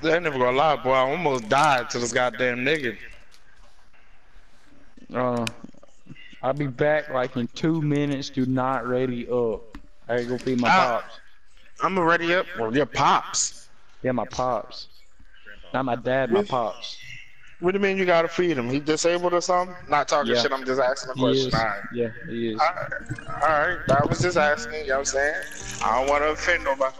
They ain't never gonna lie, boy. I almost died to this goddamn nigga. Uh, I'll be back like in two minutes. Do not ready up. I gotta go feed my Ah. pops. I'm ready up. Well, your pops. Yeah, my pops. Not my dad, my pops. What do you mean you gotta feed him? He disabled or something? Not talking Yeah. shit. I'm just asking a He question. is. All right. Yeah, he is. All right. I was just asking. You know what I'm saying? I don't want to offend nobody.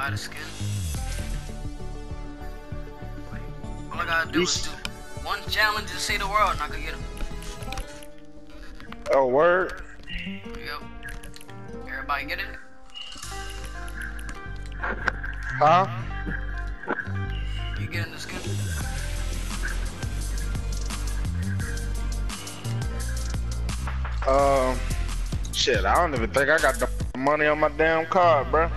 Buy the skin. All I gotta do is do one challenge and see the world, and I can get him. Oh, word. Yep. Everybody get it? Huh? You getting the skin? Um, shit. I don't even think I got the money on my damn card, bro.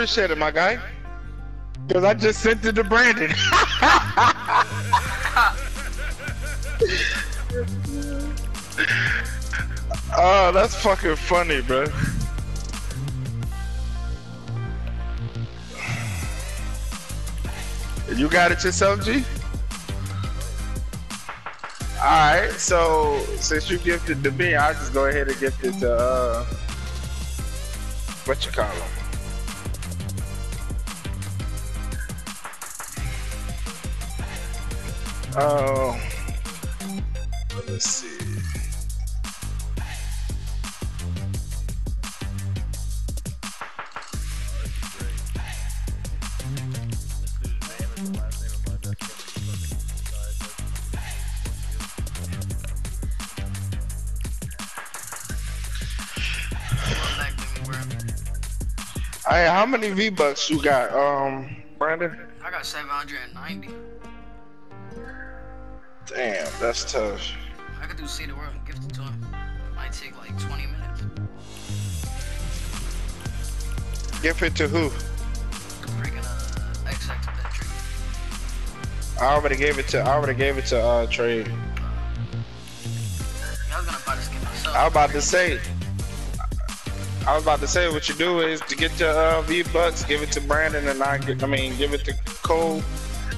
Appreciate it, my guy. Cause I just sent it to Brandon. oh, that's fucking funny, bro. You got it yourself, G? Alright, so since you gifted to me, I'll just go ahead and gift it to uh what you call him? Oh, see. Back to me, bro. Hey, how many V bucks you got, um, Brandon? I got 790. Damn, that's tough. I could do see the world and gift it to him. Might take like 20 minutes. Gift it to who? Freaking uh, XX. I already gave it to. I already gave it to uh Trade. I was gonna buy the skin myself. I was about to say. I was about to say what you do is to get your uh, V bucks, give it to Brandon, and I get. I mean, give it to Cole,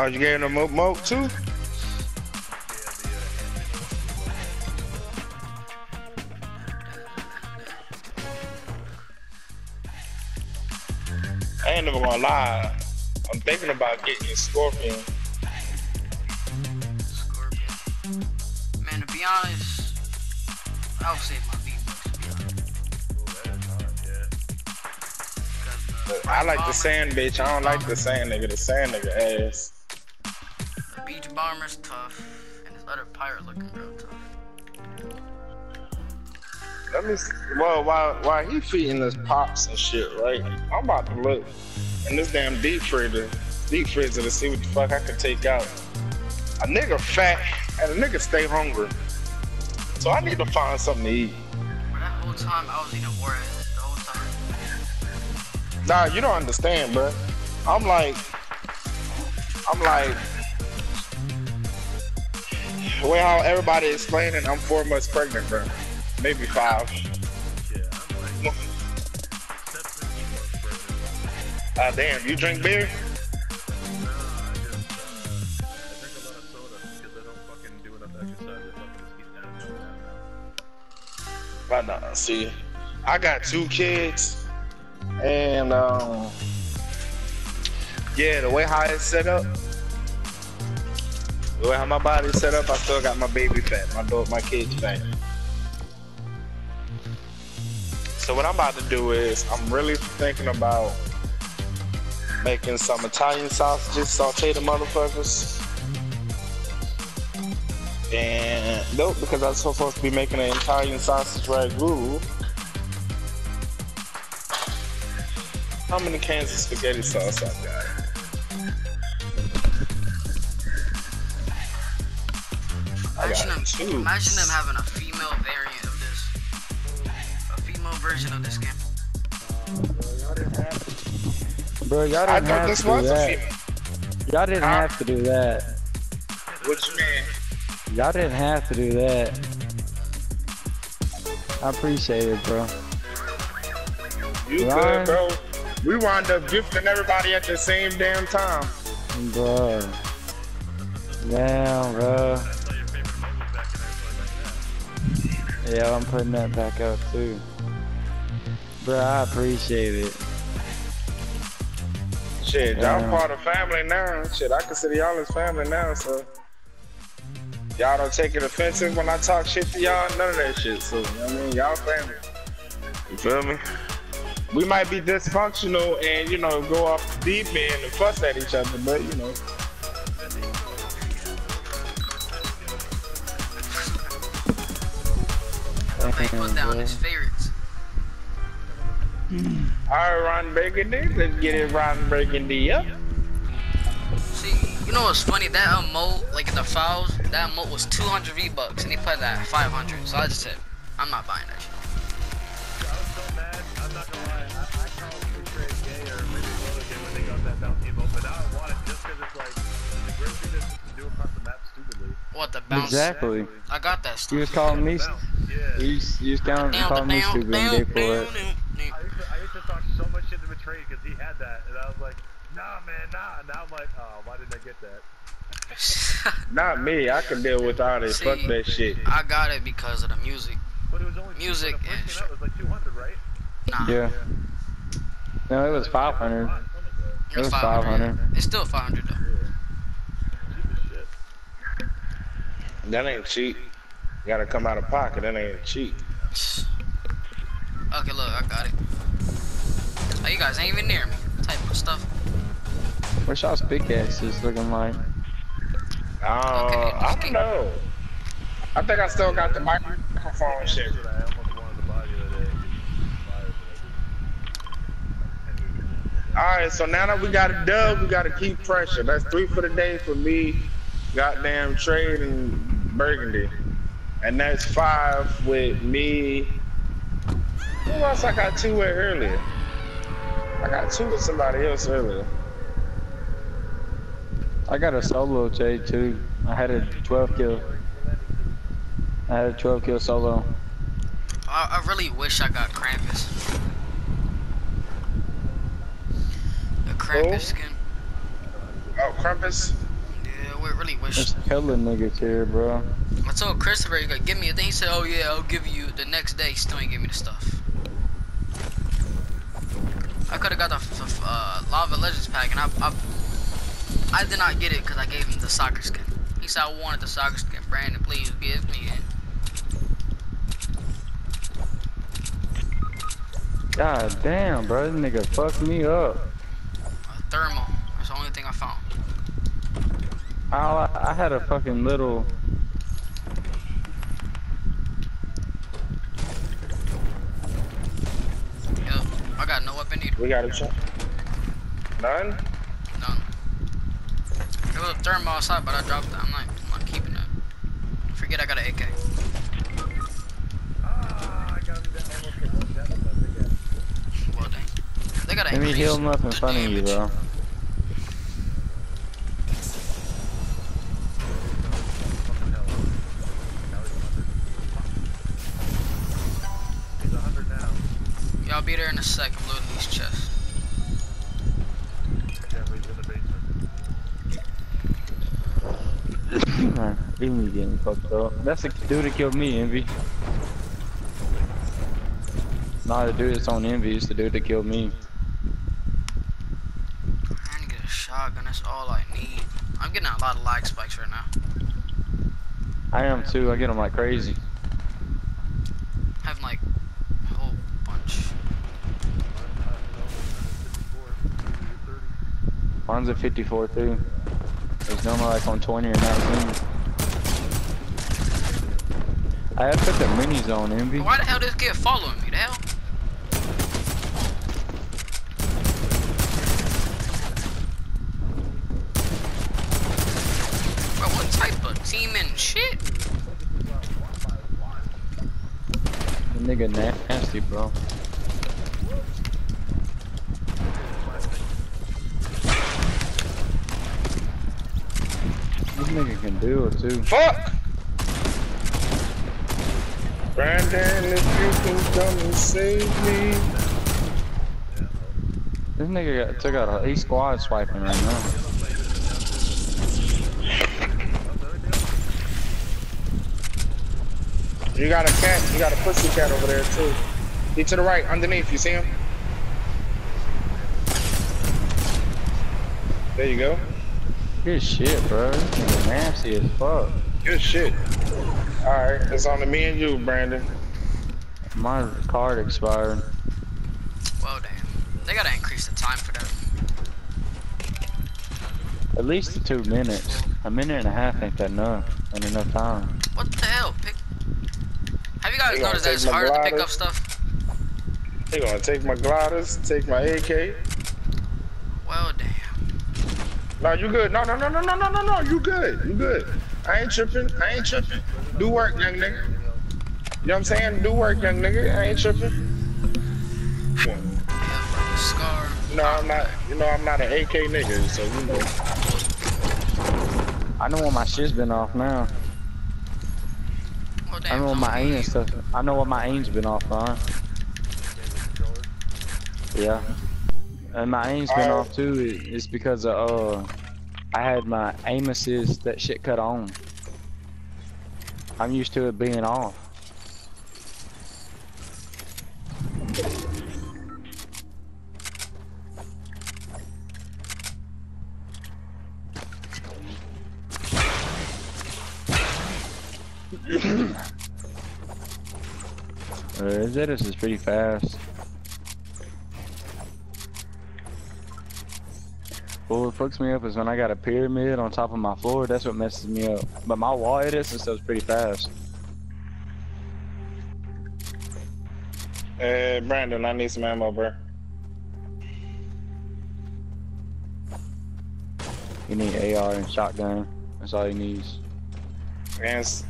Oh, you gave him a mo- moat too? I ain't never gonna lie. I'm thinking about getting Scorpion. Scorpion. Man, to be honest, I'll save my V bucks to be honest. 'Cause, uh, I like the sand bitch. I don't like the sand nigga. The sand nigga ass. Beach bomber's tough, and this other pirate looking real tough. Let me. s- Well, while while he feeding us pops and shit, right? I'm about to look in this damn deep freezer, deep freezer to see what the fuck I can take out. A nigga fat and a nigga stay hungry, so I need to find something to eat. But that whole time I was eating Warheads the whole time. Nah, you don't understand, bro. I'm like, I'm like, way how everybody is explaining, I'm four months pregnant, bro. Maybe five. Yeah, I'm ah, damn, you drink beer? But nah, see, I got two kids, and um, yeah, the way how it's set up, the way how my body's set up, I still got my baby fat, my dog, my kids fat. So what I'm about to do is, I'm really thinking about making some Italian sausages, saute the motherfuckers. And nope, because I'm supposed to be making an Italian sausage ragu. How many cans of spaghetti sauce I got? Imagine them, imagine them having a female variant of this. A female version of this game. Bro, y'all didn't thought have this to do was a that. Y'all didn't Huh? have to do that. What you mean? Y'all didn't have to do that. I appreciate it, bro. You Ryan? good, bro? We wound up gifting everybody at the same damn time. Bro. Damn, bro. Yeah, I'm putting that back up too. Bro, I appreciate it. Shit, y'all Yeah. part of family now. Shit, I consider y'all as family now, so y'all don't take it offensive when I talk shit to y'all, none of that shit. So, you know what I mean? Y'all family. You feel me? We might be dysfunctional and, you know, go off the deep end and fuss at each other, but, you know. I think he was down his uh-huh. favorites. Hmm. All right, Ron Burgundy, let's get it Ron Burgundy up. See, you know what's funny? That emote, like in the files, that emote was 200 V-Bucks and he put that at 500. So I just said, I'm not buying that shit. I was so mad. I'm not gonna lie. I, I called Betrayed gay or maybe Logan when they got that bounty emote, but now I want it just because it's like the great thing is to do across the map stupidly. What, the bounce? Exactly. I got that You was calling me, Bounce. Yeah. you, was- you was calling, Down, calling me stupid and gay for down, it. I used, to, I used to talk so much shit to Betrayed because he had that, and I was like, nah, man, nah. Now I'm like, oh, why didn't I get that? Not me, I can deal with all this. See, Fuck that shit. I got it because of the music. But it was only Music Two, when and it first came out, it was like 200, right? Nah, Yeah. No, it was 500. It was was 500. 500. It's still 500 though. as shit. That ain't cheap. You gotta come out of pocket, that ain't cheap. Okay, look, I got it. Oh, you guys ain't even near me. Type of stuff. What's y'all's pickaxes looking like? Uh, Okay, I don't know. I think I still got the microphone shit. Shit, I almost wanted to buy the other day. Buy it, but I Alright, so now that we got a dub, we gotta keep pressure. That's three for the day for me, goddamn trade and burgundy. And that's five with me. Who else I got two with earlier? I got two with somebody else earlier. I got a solo trade too. I had a 12 kill. I had a 12 kill solo. I, I really wish I got Krampus. The Krampus Who? skin. Oh, Crumpus? Yeah, we really wish. There's hella niggas here, bro. I told Christopher, you gotta give me a thing. He said, oh yeah, I'll give you the next day. He still ain't give me the stuff. I could have got the f- f- uh, Lava Legends pack, and I, I, I did not get it because I gave him the soccer skin. He said, I wanted the soccer skin. Brandon, please give me it. God damn, bro. This nigga fucked me up. A thermal. That's the only thing I found. I, I had a fucking little. Yep. I got no weapon either. We got a check. None? None. There was a thermal outside, but I dropped it. I'm not, I'm not keeping it. Forget I got an AK. Ah, I got me that almost get one death on that big ass. Well, dang. They gotta Let me increase heal him up in the front of you, damage. bro. Fucking hell. Now he's 100. He's 100 now. Yeah, I'll be there in a sec. I'm loading these chests. Yeah, but he's in the basement. Me getting fucked up. That's the dude that killed me, Envy. Not the dude that's on Envy, it's the dude that killed me. I need to get a shotgun. That's all I need. I'm getting a lot of lag spikes right now. I am too, I get them like crazy. Having like a whole bunch. Mine's at 54 too. It's normally like on 20 or 19. I have put the minis on Envy. Why the hell this kid following me? The hell? Bro, what type of team and shit? The nigga nasty, bro. This nigga can do it too. Fuck! Brandon, if you can come and save me. This nigga got, took out a, he's squad swiping right now. You got a cat, you got a pussy cat over there too. He to the right, underneath, you see him? There you go. Good shit, bro. This nigga nasty as fuck. Good shit. Alright, it's on to me and you, Brandon. My card expired. Well, damn. They gotta increase the time for that. At least two minutes. A minute and a half ain't that enough. Ain't enough time. What the hell? Pick. Have you guys You gonna noticed that it's take my harder to pick up stuff? He gonna take my gliders, take my AK. Well, damn. No, you good. No, no, no, no, no, no, no, no. You good. You good. I ain't tripping. I ain't tripping. Do work, young nigga. You know what I'm saying? Do work, young nigga. I ain't tripping. Yeah. Yeah, scar. No, I'm not. You know, I'm not an AK nigga, so you know. I know what my shit's been off now. Well, I know what my aim and stuff. I know what my aim's been off on. Yeah. And my aim's been Uh, off too. It's because of, uh, I had my aim assist that shit cut on. I'm used to it being off. Uh, Zetas is pretty fast. Well, what fucks me up is when I got a pyramid on top of my floor, that's what messes me up. But my wall edits and stuff's pretty fast. Hey, Brandon, I need some ammo, bro. You need AR and shotgun. That's all he needs. Yes.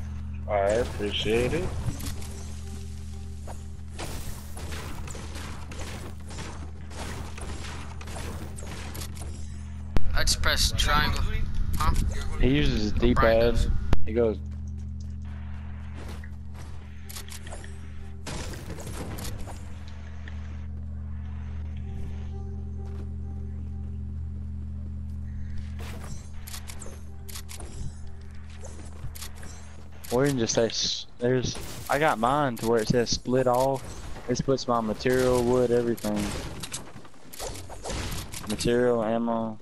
I appreciate it. Press triangle. Huh? He uses his D-pad. He goes. Or you can just say, there's, I got mine to where it says split off. This puts my material, wood, everything. Material, ammo.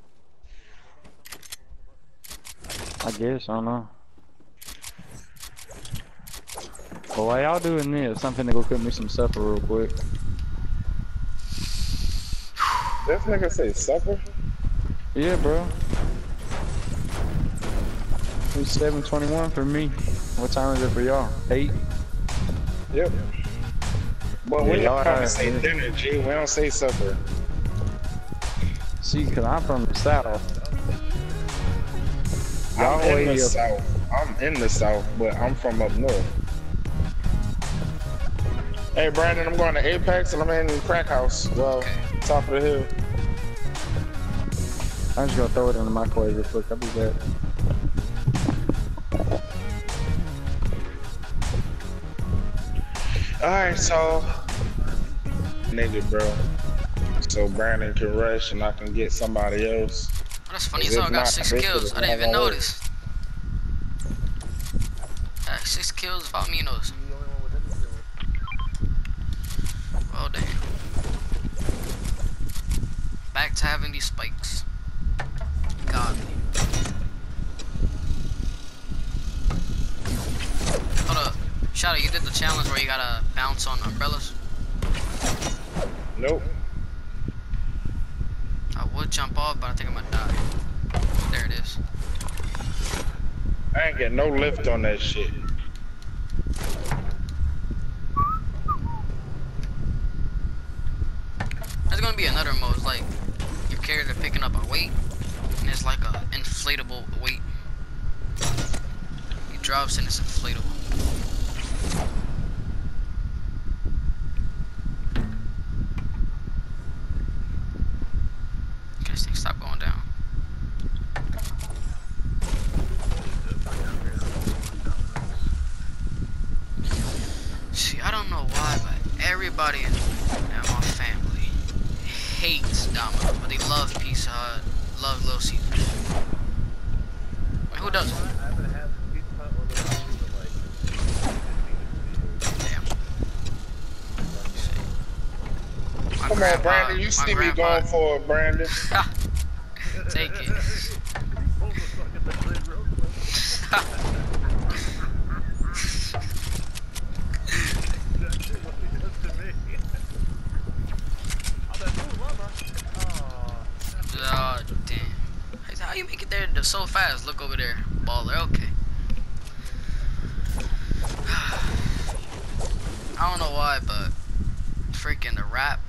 I guess, I don't know. Well, while y'all doing this, I'm finna go cook me some supper real quick. This nigga say supper? Yeah, bro. It's 721 for me. What time is it for y'all? 8? Yep. But we Yeah, don't y'all come are- say dinner, G. We don't say supper. See, cause I'm from the south. Y'all I'm in the up. south. I'm in the south, but I'm from up north. Hey, Brandon, I'm going to Apex and I'm in Crack House. Well, top of the hill. I'm just gonna throw it in the microwave real quick. I'll be back. Alright, so. Nigga, bro. So Brandon can rush and I can get somebody else. That's funny If as hell. I got six kills. I didn't even notice. Got six kills without me noticing. Oh damn. Back to having these spikes. Godly. Hold up. Shadow, you did the challenge where you gotta bounce on umbrellas? Nope. I would jump off, but I think I'm gonna die. There it is. I ain't getting no lift on that shit. There's gonna be another mode, like your character picking up a weight, and it's like a inflatable weight. He drops and it's inflatable. Okay, this thing stop going down. See, I don't know why, but everybody in, in my family hates Domino's, but they love Pizza Hut, love Little Caesars. Who doesn't? I haven't had Pizza Hut or Little Caesars in like 15 Damn. My Come on, Brandon. You see me going for it, Brandon. Take it. years. Pull the fucking the lid real quick. That's what he does to me. I'm like, ooh, llama. Aw. Oh, damn. Hey, How you make it there so fast? Look over there. Baller, okay. I don't know why, but freaking the rap.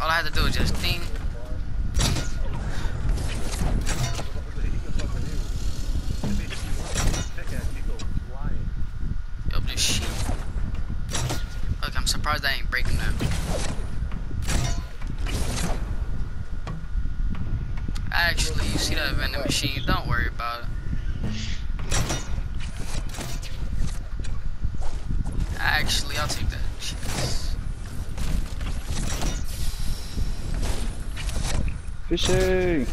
All I had to do was just flying. Yo, this shit. Look, I'm surprised I ain't breaking that. Actually, you see that vending machine? Don't worry about it. Actually, I'll take that. Shit. Fishing.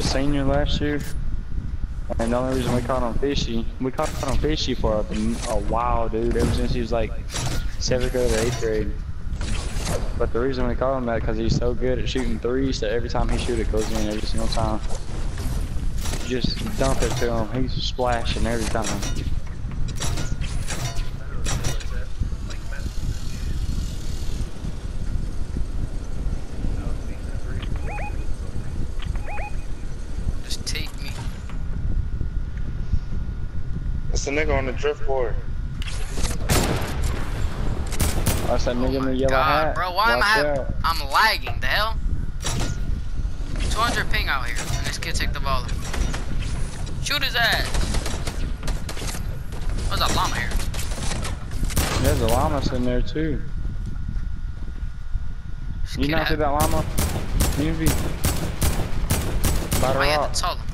Senior last year. And the only reason we caught on fishy, we caught on fishy for a, a while, dude. Ever since he was like seventh grade or eighth grade. But the reason we call him that because he's so good at shooting threes that every time he shoots it goes in every single time. Just dump it to him. He's splashing every time. Just take me. It's a nigga on the drift board. That's that Oh nigga in the yellow god, hat. bro, why am I Watch out. I'm lagging, the hell? 200 ping out here, and this kid took the ball. Shoot his ass. There's a llama here. There's a llama sitting there too. This You kid not see had- that llama? Envy. By the I had rock. to tell him.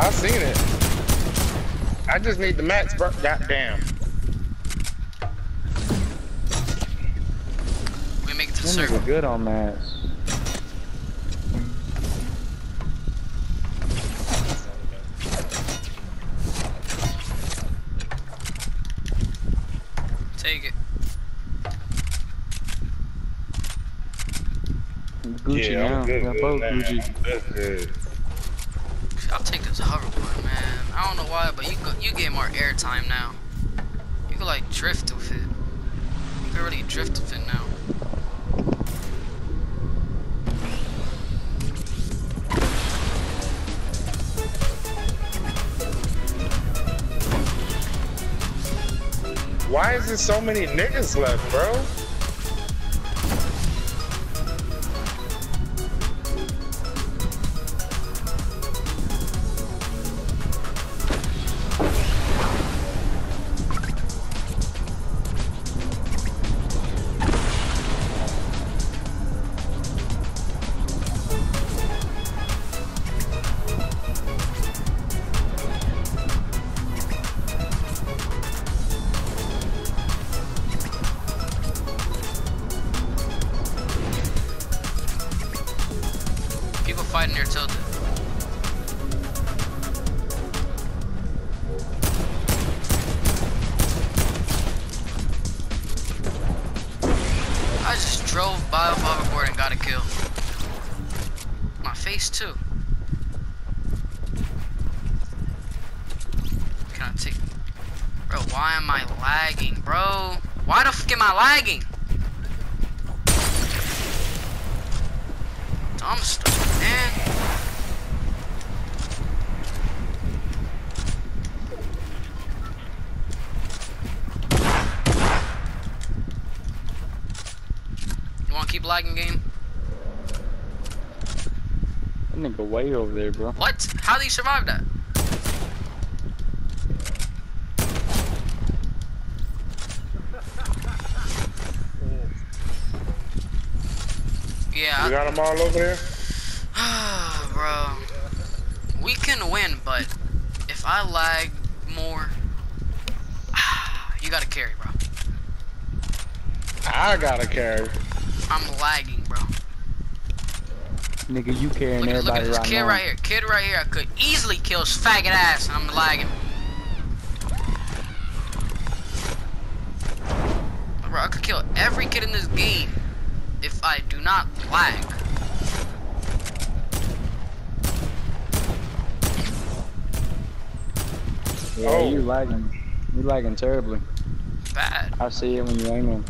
I seen it. I just need the mats, bro. Goddamn. We make it to the Them circle. niggas good on that. Take it. Gucci yeah, now. I'm good. They're good both now. Gucci. Good, good. I'll take this hoverboard, man. I don't know why, but you go, you get more airtime now. You can like drift with it. You can really drift with it now. Why is there so many niggas left, bro? Why am I lagging, bro? Why the fuck am I lagging? Dumb stuff, man. You wanna keep lagging game? That nigga way over there, bro. What? How do you survive that? You got them all over there? Bro. We can win, but if I lag more, you gotta carry, bro. I gotta carry. I'm lagging, bro. Nigga, you carrying Look, at- look at this right kid now. right here. Kid right here. I could easily kill his faggot ass, and I'm lagging. Bro, I could kill every kid in this game if I do not lag. Yeah, Oh. you lagging. You lagging terribly. Bad. I see it when you aiming.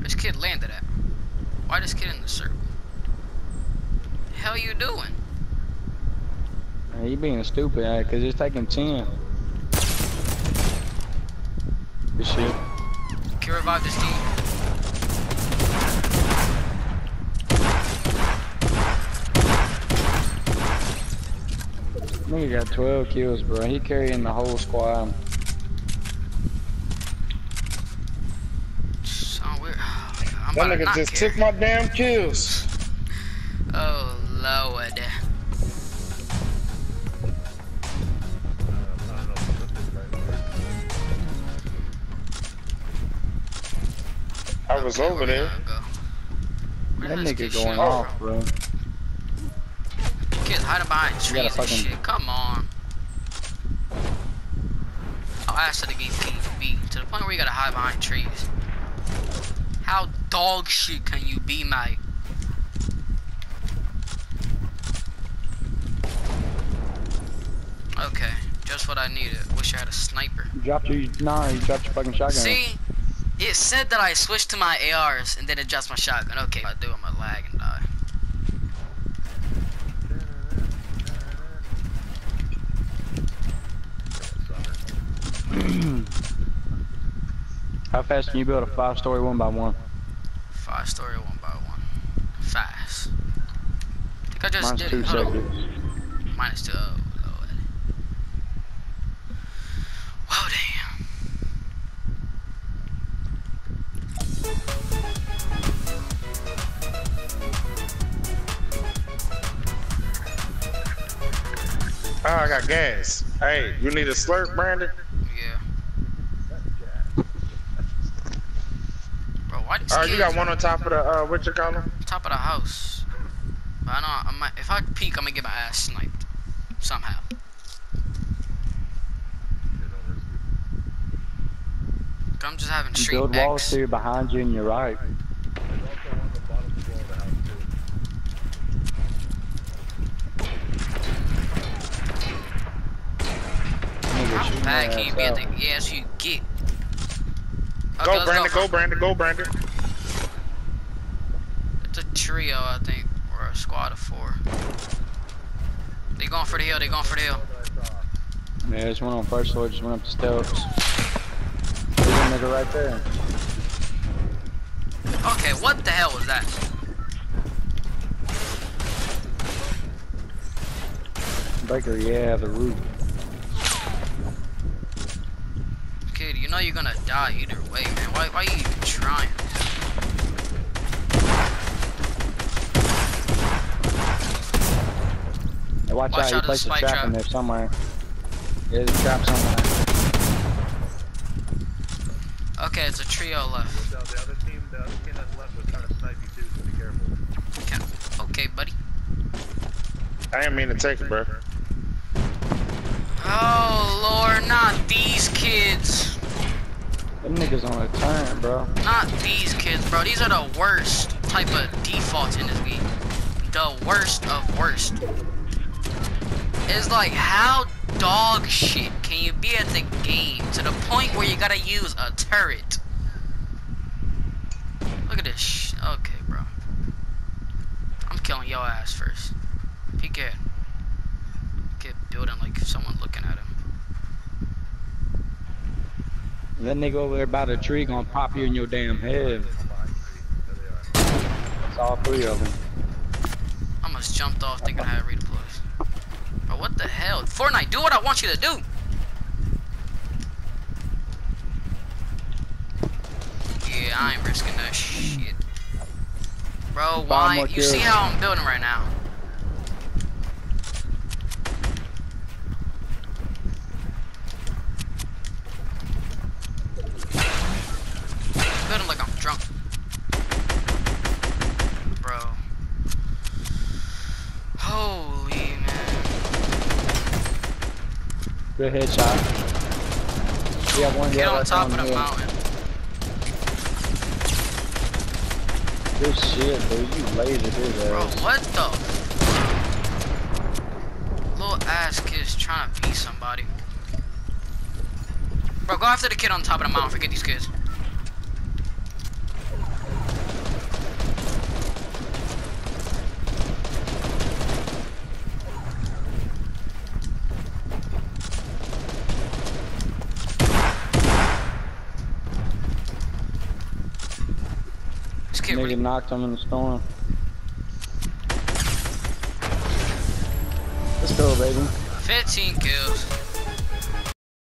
This kid landed at. Why this kid in the circle? The hell you doing? Man, you being stupid, uh, cause it's taking 10. Good shit. Can revive this team? Nigga got 12 kills, bro. He carrying the whole squad. So. I'm That nigga just care. took my damn kills. Oh lord. I was Okay, over there. we gotta go? Where That did nigga going off, from? bro. Kid hiding behind trees gotta and fucking- shit. Come on. I'll ask to the game PvP to the point where you gotta hide behind trees. How dog shit can you be, mate? Okay, just what I needed. Wish I had a sniper. You dropped your, nah, you dropped your fucking shotgun. See, it said that I switched to my ARs and then adjust my shotgun. Okay, I do, I'm gonna lag and die. How fast can you build a five story one by one? Five story, one by one. Fast. I think I just Mine's did two it. Hold seconds. Minus two. Oh, Lord. Whoa, damn. Oh, I got gas. Hey, you need a slurp, Brandon? Yeah. Bro, why these Alright, you got one on top of the, uh, what you call them? top of the house? But I know, I might, if I peek, I'm gonna get my ass sniped. Somehow. I'm just having You street build walls X. to behind you and your right. There's also one on the bottom floor of the house too. Nigga How bad can you ass be at out. the, yes, you get. Okay, Go, let's Brandon, for go, it. Brandon, go, Brandon. Trio, I think, or a squad of four. They going for the hill. They going for the hill. That I saw. Yeah, there's one on first floor, just went up the steps. There's a nigga right there. Okay, what the hell was that? Baker, yeah, the roof. Kid, you know you're gonna die either way, man. Why, why you even trying? Hey, watch, Watch out, he placed a there's a trap, in there somewhere. There's a trap somewhere. Okay, it's a trio left. So the other team, the other team that's left was trying to snipe you too, so be careful. Okay, okay buddy. I didn't mean to take it, bro. Oh lord, not these kids. Them niggas on a turn, bro. Not these kids, bro. These are the worst type of defaults in this game. The worst of worst. It's like, how dog shit can you be at the game to the point where you gotta use a turret? Look at this Okay, bro. I'm killing your ass first. PK. Get building like someone looking at him. That nigga over there by the tree gonna pop you in your damn head. That's all three of them. I almost jumped off thinking I had redeploys. What the hell? Fortnite, do what I want you to do. Yeah, I ain't risking that shit. Bro, why? You see how I'm building right now. Building like I'm drunk. Bro. Holy man. Good headshot. We have one Get on top of the mountain. Good shit, dude. You lasered his Bro, ass. what the? Little ass kid's trying to beat somebody. Bro, go after the kid on top of the mountain. Forget these kids. Knocked him in the storm. Let's go, baby. 15 kills.